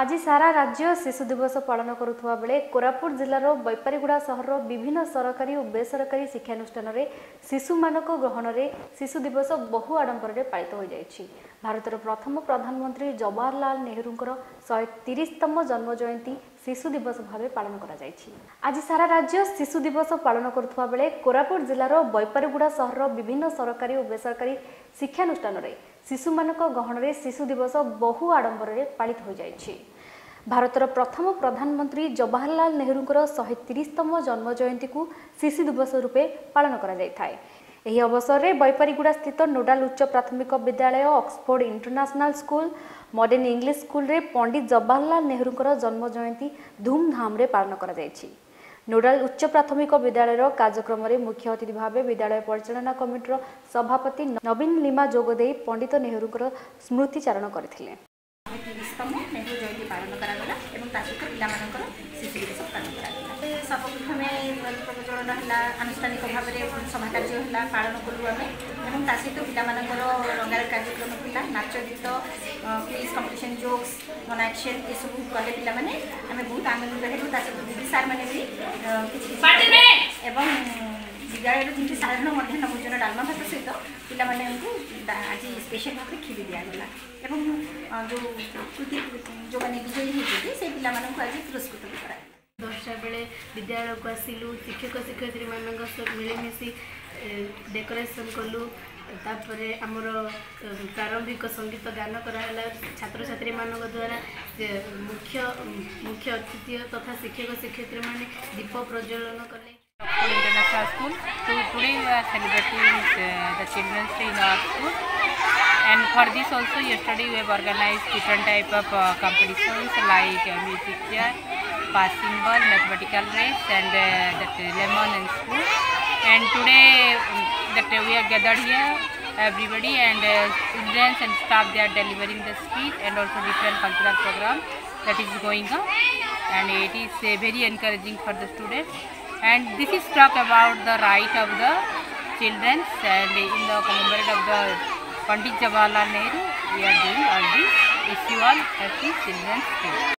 ଆଜି ସାରା ରାଜ୍ୟ ଶିଶୁ ଦିବସ ପାଳନ କରୁଥିବା ବେଳେ କୋରାପୁଟ ଜିଲ୍ଲାର ବୈପାରିଗୁଡ଼ା ସହରର ବିଭିନ୍ନ ସରକାରୀ ଓ ବେସରକାରୀ ଶିକ୍ଷାନୁଷ୍ଠାନରେ ଶିଶୁମାନଙ୍କ ଗ୍ରହଣରେ ଶିଶୁ ଦିବସ ବହୁ ଆଡ଼ମ୍ବରରେ ପାଳିତ ହୋଇଯାଇଛି ଭାରତର ପ୍ରଥମ ପ୍ରଧାନମନ୍ତ୍ରୀ ଜବାହରଲାଲ ନେହେରୁଙ୍କର ଶହେ ତିରିଶତମ ଜନ୍ମ ଜୟନ୍ତୀ ଶିଶୁ ଦିବସ ଭାବେ ପାଳନ କରାଯାଇଛି ଆଜି ସାରା ରାଜ୍ୟ ଶିଶୁ ଦିବସ ପାଳନ କରୁଥିବା ବେଳେ କୋରାପୁଟ ଜିଲ୍ଲାର ବୈପାରୀଗୁଡ଼ା ସହରର ବିଭିନ୍ନ ସରକାରୀ ଓ ବେସରକାରୀ ଶିକ୍ଷାନୁଷ୍ଠାନରେ ଶିଶୁମାନଙ୍କ ଗହଣରେ ଶିଶୁ ଦିବସ ବହୁ ଆଡ଼ମ୍ବରରେ ପାଳିତ ହୋଇଯାଇଛି ଭାରତର ପ୍ରଥମ ପ୍ରଧାନମନ୍ତ୍ରୀ ଜବାହରଲାଲ ନେହେରୁଙ୍କର ଶହେ ତିରିଶତମ ଜନ୍ମ ଜୟନ୍ତୀକୁ ଶିଶୁ ଦିବସ ରୂପେ ପାଳନ କରାଯାଇଥାଏ ଏହି ଅବସରରେ ବୈପାରିଗୁଡ଼ାସ୍ଥିତ ନୋଡାଲ ଉଚ୍ଚ ପ୍ରାଥମିକ ବିଦ୍ୟାଳୟ Oxford international school modern English ସ୍କୁଲରେ ପଣ୍ଡିତ ଜବାହରଲାଲ ନେହେରୁଙ୍କର ଜନ୍ମ ଜୟନ୍ତୀ ଧୁମ୍ଧାମ୍ରେ ପାଳନ କରାଯାଇଛି ନୋଡାଲ ଉଚ୍ଚ ପ୍ରାଥମିକ ବିଦ୍ୟାଳୟର କାର୍ଯ୍ୟକ୍ରମରେ ମୁଖ୍ୟ ଅତିଥି ଭାବେ ବିଦ୍ୟାଳୟ ପରିଚାଳନା କମିଟିର ସଭାପତି ନବୀନ ଲିମା ଯୋଗଦେଇ ପଣ୍ଡିତ ନେହେରୁଙ୍କର ସ୍ମୃତିଚାରଣ କରିଥିଲେ ତିରିଶତମ ନେହେରୁ ଜୟନ୍ତୀ ପାଳନ କରାଗଲା ଏବଂ ତା ସହିତ ପିଲାମାନଙ୍କର ଶିଶୁ ଦିବସ ପାଳନ କରାଗଲା সব প্রথমে প্রবচনটা হল আনুষ্ঠানিক ভাবে সভা কার্য হল পালন কলু আমি এবং তা সহ পিলামানকর রঙ্গার কার্যক্রম লা নাচ গীত কুইজ কম্পিটিশন জোকস মনাকশন এসবু কলে পিলামানে আমি বহুত আনন্দিত হলু তা সহ দিদি সার মানে বি কিছু এবং বিদ্যালয়ের যেমনি সাধারণ মধ্যাহ্ন ভোজন ডালমা ভাত সহ পিলামানে আমি আজ স্পেশাল ভাবে খিরি দিয়াগলা এবং যে কৃতি যে বিজয়ী হয়েছে সেই পিলামানকু আজ পুরস্কৃত করা ବିଦ୍ୟାଳୟକୁ ଆସିଲୁ ଶିକ୍ଷକ ଶିକ୍ଷୟିତ୍ରୀମାନଙ୍କ ମିଳିମିଶି ଡେକୋରେସନ୍ କଲୁ ତାପରେ ଆମର ପ୍ରାରମ୍ଭିକ ସଙ୍ଗୀତ ଗାନ କରାହେଲା ଛାତ୍ରଛାତ୍ରୀମାନଙ୍କ ଦ୍ୱାରା ମୁଖ୍ୟ ମୁଖ୍ୟ ଅତିଥି ତଥା ଶିକ୍ଷକ ଶିକ୍ଷୟିତ୍ରୀମାନେ ଦୀପ ପ୍ରଜ୍ୱଳନ କଲେ International School. So today we are celebrating the Children's Day in our school. And for this also yesterday we have organized different type of competitions like music chair, passing ball, mathematical race and uh, that uh, lemon and spoon. And today um, that uh, we are gathered here, everybody and uh, students and staff they are delivering the speech and also different cultural program that is going on. And it is uh, very encouraging for the students. And this is talk about the right of the children and in the commemoration of the Pandit Jawaharlal Nehru we are doing all this issue on happy children's day.